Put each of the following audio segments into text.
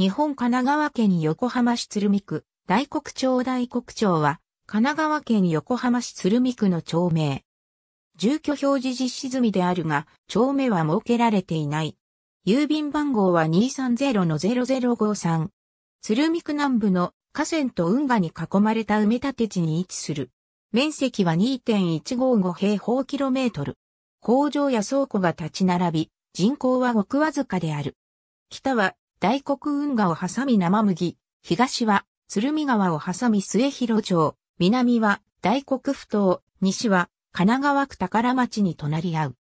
日本神奈川県横浜市鶴見区、大黒町大黒町は、神奈川県横浜市鶴見区の町名。住居表示実施済みであるが、町名は設けられていない。郵便番号は230-0053。鶴見区南部の河川と運河に囲まれた埋め立て地に位置する。面積は2.155平方キロメートル。工場や倉庫が立ち並び、人口はごくわずかである。北は大黒運河を挟み生麦、東は鶴見川を挟み末広町、南は大黒府島、西は神奈川区宝町に隣り合う。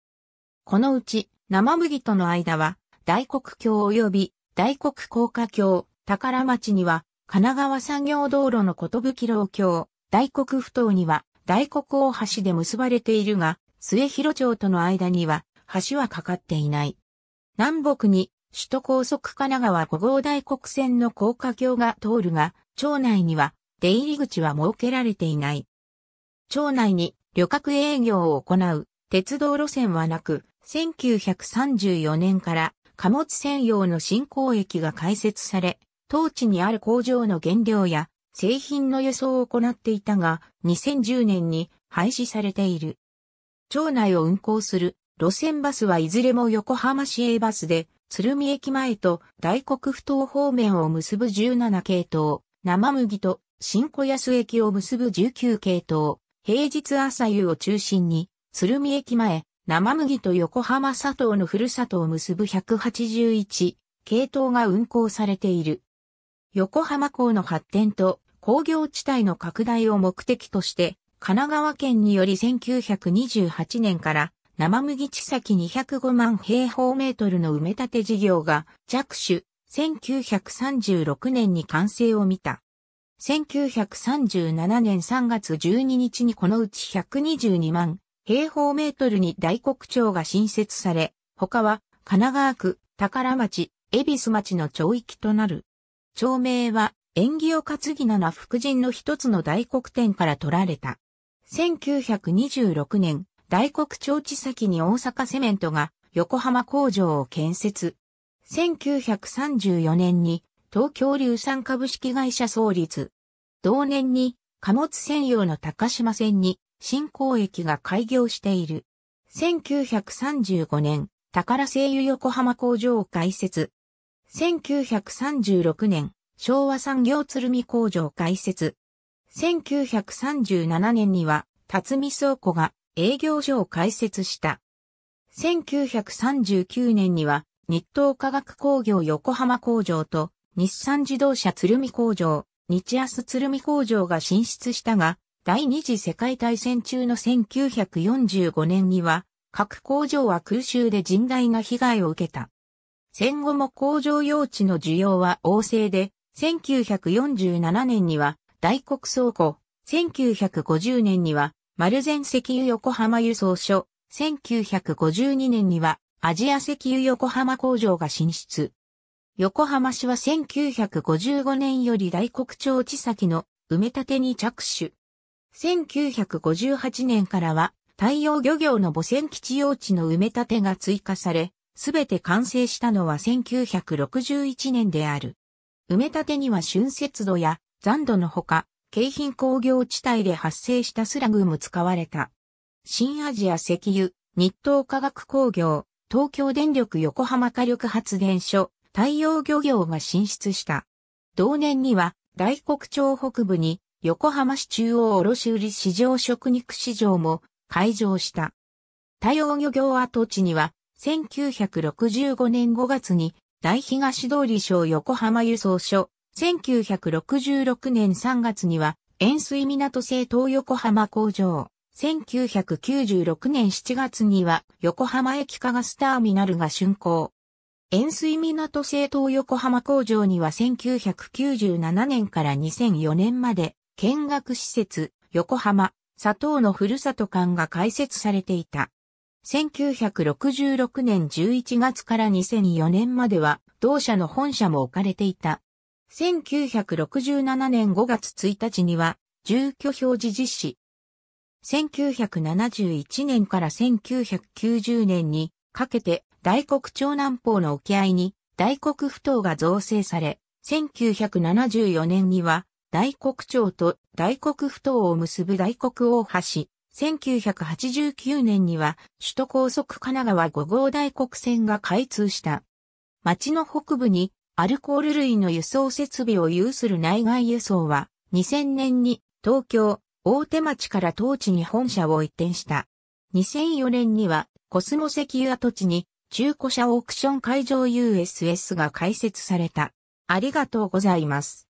このうち生麦との間は大黒橋及び大黒高架橋、宝町には神奈川産業道路のことぶき廊橋、大黒府島には大黒大橋で結ばれているが、末広町との間には橋はかかっていない。南北に首都高速神奈川5号大黒線の高架橋が通るが、町内には出入り口は設けられていない。町内に旅客営業を行う鉄道路線はなく、1934年から貨物専用の新港駅が開設され、当地にある工場の原料や製品の輸送を行っていたが、2010年に廃止されている。町内を運行する路線バスはいずれも横浜市営バスで、鶴見駅前と大黒府島方面を結ぶ17系統、生麦と新小安駅を結ぶ19系統、平日朝夕を中心に、鶴見駅前、生麦と横浜佐藤のふるさとを結ぶ181系統が運行されている。横浜港の発展と工業地帯の拡大を目的として、神奈川県により1928年から生麦地先205万平方メートルの埋め立て事業が着手、1936年に完成を見た。1937年3月12日にこのうち122万平方メートルに大黒町が新設され、他は神奈川区、宝町、恵比寿町の町域となる。町名は縁起を担ぎ七福神の一つの大黒天から取られた。1926年、大黒町地先に大阪セメントが横浜工場を建設。1934年に東京硫酸株式会社創立。同年に貨物専用の高島線に新港駅が開業している。1935年、宝製油横浜工場を開設。1936年、昭和産業鶴見工場開設。1937年には、辰巳倉庫が営業所を開設した。1939年には、日東化学工業横浜工場と日産自動車鶴見工場、日安鶴見工場が進出したが、第二次世界大戦中の1945年には、各工場は空襲で甚大な被害を受けた。戦後も工場用地の需要は旺盛で、1947年には大黒倉庫、1950年には丸善石油横浜輸送所、1952年にはアジア石油横浜工場が進出。横浜市は1955年より大黒町地先の埋め立てに着手。1958年からは太陽漁業の母船基地用地の埋め立てが追加され、すべて完成したのは1961年である。埋め立てには春節度や残土のほか、京浜工業地帯で発生したスラグも使われた。新アジア石油、日東化学工業、東京電力横浜火力発電所、太陽漁業が進出した。同年には大黒町北部に横浜市中央卸売市場食肉市場も開場した。太陽漁業跡地には1965年5月に大東通り省横浜輸送所、1966年3月には塩水港製東横浜工場、1996年7月には横浜駅化ガスターミナルが竣工。塩水港製東横浜工場には1997年から2004年まで見学施設横浜砂糖のふるさと館が開設されていた。1966年11月から2004年までは同社の本社も置かれていた。1967年5月1日には住居表示実施。1971年から1990年にかけて大黒町南方の沖合に大黒埠頭が造成され、1974年には大黒町と大黒不頭を結ぶ大黒大橋。1989年には首都高速神奈川5号大黒線が開通した。町の北部にアルコール類の輸送設備を有する内外輸送は2000年に東京大手町から当地に本社を移転した。2004年にはコスモ石油跡地に中古車オークション会場 USS が開設された。ありがとうございます。